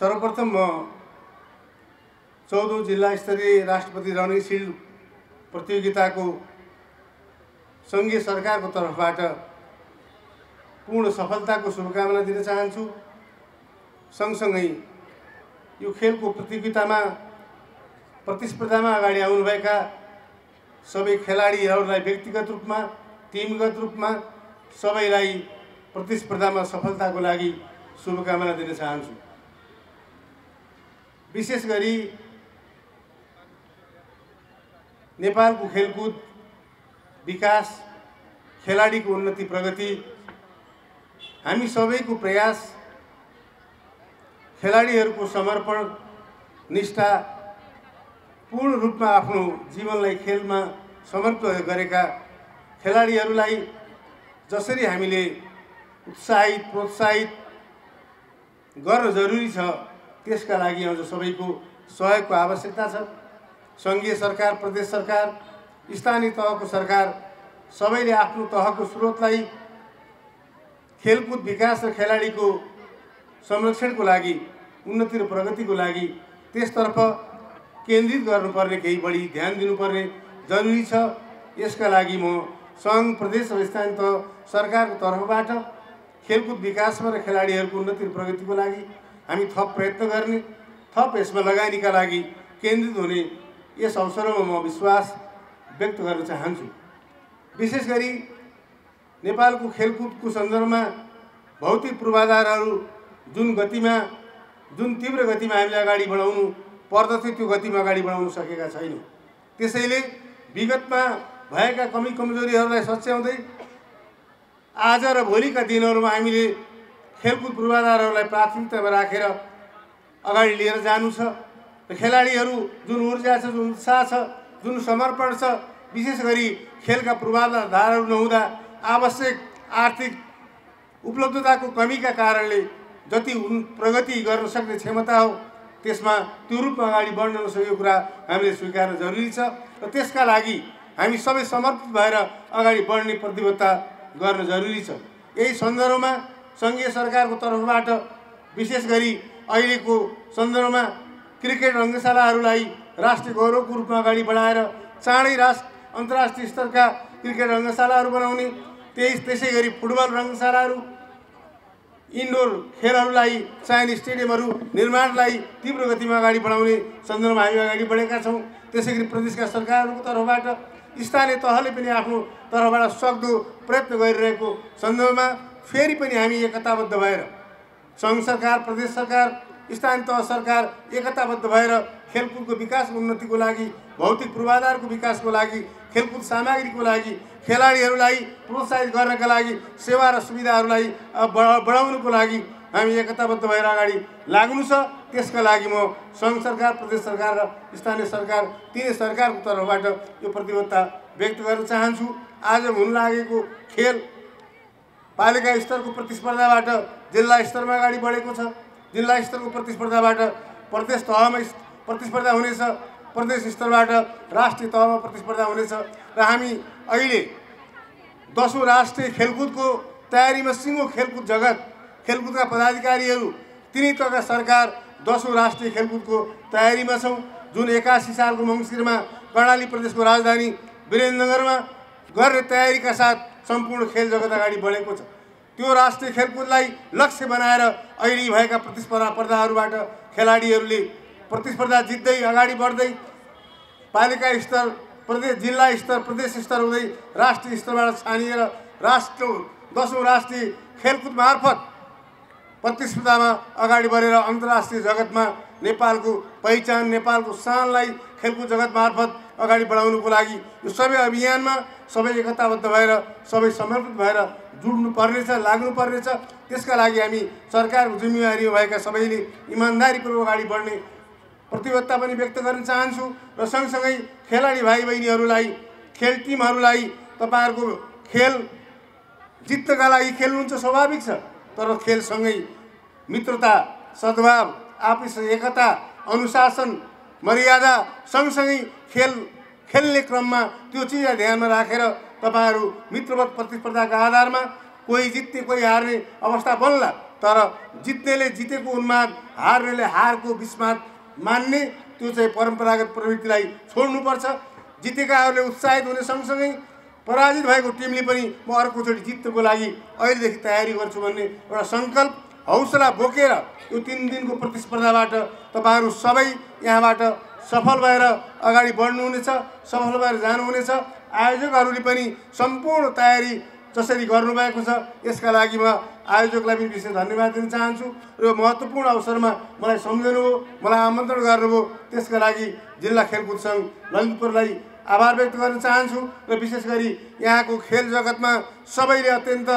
सर्वप्रथम म चौधौँ जिल्ला स्तरीय राष्ट्रपति रनिङ सिल्ड प्रतियोगिताको सङ्घीय सरकारको तर्फबाट पूर्ण सफलताको शुभकामना दिन चाहन्छु। सँगसँगै यो खेलको प्रतियोगितामा प्रतिस्पर्धामा अगाडि आउनुभएका सबै खेलाडीहरूलाई व्यक्तिगत रूपमा टिमगत रूपमा सबैलाई प्रतिस्पर्धामा सफलताको लागि शुभकामना दिन चाहन्छु। विशेष गरी नेपालको खेलकुद विकास खेलाडीको उन्नति प्रगति हामी सबैको प्रयास खेलाडीहरूको समर्पण निष्ठा पूर्ण रूपमा आफ्नो जीवनलाई खेलमा समर्पित गरेका खेलाडीहरूलाई जसरी हामीले उत्साहित प्रोत्साहित गर्न जरुरी छ त्यसका लागि अझ सबैको सहयोगको आवश्यकता छ। सङ्घीय सरकार प्रदेश सरकार स्थानीय तहको सरकार सबैले आफ्नो तहको स्रोतलाई खेलकुद विकास र खेलाडीको संरक्षणको लागि उन्नति र प्रगतिको लागि त्यसतर्फ केन्द्रित गर्नुपर्ने केही बढी ध्यान दिनुपर्ने जरुरी छ। यसका लागि म सङ्घ प्रदेश र स्थानीय तह सरकारको तर्फबाट खेलकुद विकासमा र खेलाडीहरूको उन्नति र प्रगतिको लागि हामी थप प्रयत्न गर्ने थप यसमा लगानीका लागि केन्द्रित हुने यस अवसरमा म विश्वास व्यक्त गर्न चाहन्छु। विशेष गरी नेपालको खेलकुदको सन्दर्भमा भौतिक पूर्वाधारहरू जुन गतिमा जुन तीव्र गतिमा हामीले अगाडि बढाउनु पर्दथ्यो त्यो गतिमा अगाडि बढाउन सकेका छैनौँ। त्यसैले विगतमा भएका कमी कमजोरीहरूलाई सच्याउँदै आज र भोलिका दिनहरूमा हामीले खेलकुद पूर्वाधारहरूलाई प्राथमिकतामा राखेर अगाडि लिएर जानु छ र खेलाडीहरू जुन ऊर्जा छ जुन उत्साह छ जुन समर्पण छ विशेष गरी खेलका पूर्वाधारहरू नहुँदा आवश्यक आर्थिक उपलब्धताको कमीका कारणले जति उन प्रगति गर्न सक्ने क्षमता हो त्यसमा त्यो रूपमा अगाडि बढ्न नसकेको कुरा हामीले स्वीकार्न जरुरी छ र त्यसका लागि हामी सबै समर्पित भएर अगाडि बढ्ने प्रतिबद्धता गर्न जरुरी छ। यही सन्दर्भमा सङ्घीय सरकारको तर्फबाट विशेष गरी अहिलेको सन्दर्भमा क्रिकेट रङ्गशालाहरूलाई राष्ट्रिय गौरवको रूपमा अगाडि बढाएर चाँडै राष्ट्र अन्तर्राष्ट्रिय स्तरका क्रिकेट रङ्गशालाहरू बनाउने त्यही त्यसै गरी फुटबल रङ्गशालाहरू इन्डोर खेलहरूलाई चाहिने स्टेडियमहरू निर्माणलाई तीव्र गतिमा अगाडि बढाउने सन्दर्भमा हामी अगाडि बढेका छौँ। त्यसै गरी प्रदेशका सरकारहरूको तर्फबाट स्थानीय तहले पनि आफ्नो तर्फबाट सक्दो प्रयत्न गरिरहेको सन्दर्भमा फेरि पनि हामी एकताबद्ध भएर सङ्घ सरकार प्रदेश सरकार स्थानीय तह सरकार एकताबद्ध भएर खेलकुदको विकास उन्नतिको लागि भौतिक पूर्वाधारको विकासको लागि खेलकुद सामग्रीको लागि खेलाडीहरूलाई प्रोत्साहित गर्नका लागि सेवा र सुविधाहरूलाई बढाउनुको लागि हामी एकताबद्ध भएर अगाडि लाग्नु छ। त्यसका लागि म सङ्घ सरकार प्रदेश सरकार र स्थानीय सरकार तिनै सरकारको तर्फबाट यो प्रतिबद्धता व्यक्त गर्न चाहन्छु। आज हुन लागेको खेल पालिका स्तरको प्रतिस्पर्धाबाट जिल्ला स्तरमा अगाडि बढेको छ। जिल्ला स्तरको प्रतिस्पर्धाबाट प्रदेश तहमा प्रतिस्पर्धा हुनेछ। प्रदेश स्तरबाट राष्ट्रिय तहमा प्रतिस्पर्धा हुनेछ। र हामी अहिले दसौँ राष्ट्रिय खेलकुदको तयारीमा सिङ्गो खेलकुद जगत। खेलकुदका पदाधिकारीहरू तिनै तहका सरकार दसौँ राष्ट्रिय खेलकुदको तयारीमा छौँ। जुन एकासी सालको मङ्सिरमा कर्णाली प्रदेशको राजधानी वीरेन्द्रनगरमा गर्ने तयारीका साथ सम्पूर्ण खेल जगत अगाडि बढेको छ। त्यो राष्ट्रिय खेलकुदलाई लक्ष्य बनाएर अहिले भएका प्रतिस्पर्धा स्पर्धाहरूबाट खेलाडीहरूले प्रतिस्पर्धा जित्दै अगाडि बढ्दै पालिका स्तर प्रदेश जिल्ला स्तर प्रदेश स्तर हुँदै राष्ट्रिय स्तरबाट छानिएर राष्ट्र दसौँ राष्ट्रिय खेलकुद मार्फत प्रतिस्पर्धामा अगाडि बढेर अन्तर्राष्ट्रिय जगतमा नेपालको पहिचान नेपालको शानलाई खेलकुद जगत मार्फत अगाडि बढाउनुको लागि यो सबै अभियानमा सबै एकताबद्ध भएर सबै समर्पित भएर जुड्नु पर्नेछ लाग्नु पर्नेछ त्यसका लागि हामी सरकारको जिम्मेवारी भएका सबैले इमान्दारीपूर्वक अगाडि बढ्ने प्रतिबद्धता पनि व्यक्त गर्न चाहन्छु र सँगसँगै खेलाडी भाइ बहिनीहरूलाई खेल टिमहरूलाई तपाईँहरूको खेल जित्नका लागि खेल्नुहुन्छ स्वाभाविक छ। तर खेलसँगै मित्रता सद्भाव आपस एकता अनुशासन मर्यादा सँगसँगै खेल खेल्ने क्रममा त्यो चिजलाई ध्यानमा राखेर तपाईँहरू मित्रवत प्रतिस्पर्धाका आधारमा कोही जित्ने कोही हार्ने अवस्था बन्ला तर जित्नेले जितेको उन्माद हार्नेले हारको विस्मात मान्ने त्यो चाहिँ परम्परागत प्रवृत्तिलाई छोड्नुपर्छ। जितेकाहरूले उत्साहित हुने सँगसँगै पराजित भएको टिमले पनि म अर्कोचोटि जित्नको लागि अहिलेदेखि तयारी गर्छु भन्ने एउटा सङ्कल्प हौसला बोकेर यो तिन दिनको प्रतिस्पर्धाबाट तपाईँहरू सबै यहाँबाट सफल भएर अगाडि बढ्नुहुनेछ सफल भएर जानुहुनेछ। आयोजकहरूले पनि सम्पूर्ण तयारी जसरी गर्नुभएको छ यसका लागि म आयोजकलाई पनि विशेष धन्यवाद दिन चाहन्छु र यो महत्त्वपूर्ण अवसरमा मलाई सम्झिनुभयो मलाई आमन्त्रण गर्नुभयो। त्यसका लागि जिल्ला खेलकुद सङ्घ ललितपुरलाई आभार व्यक्त गर्न चाहन्छु र विशेष गरी यहाँको खेल जगतमा सबैले अत्यन्त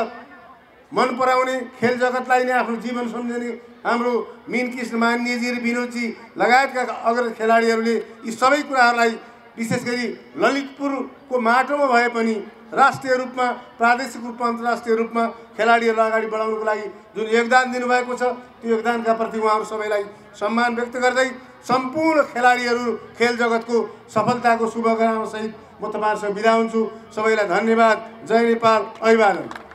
मन पराउने खेल जगतलाई नै आफ्नो जीवन सम्झने हाम्रो मिन कृष्ण मान्यजी र विनोदजी लगायतका अग्र खेलाडीहरूले यी सबै कुराहरूलाई विशेष गरी ललितपुरको माटोमा भए पनि राष्ट्रिय रूपमा प्रादेशिक रूपमा अन्तर्राष्ट्रिय रूपमा खेलाडीहरूलाई अगाडि बढाउनुको लागि जुन योगदान दिनुभएको छ त्यो योगदानका प्रति उहाँहरू सबैलाई सम्मान व्यक्त गर्दै सम्पूर्ण खेलाडीहरू खेल जगतको सफलताको शुभकामनासहित म तपाईँहरूसँग बिदा हुन्छु। सबैलाई धन्यवाद। जय नेपाल। अभिवादन।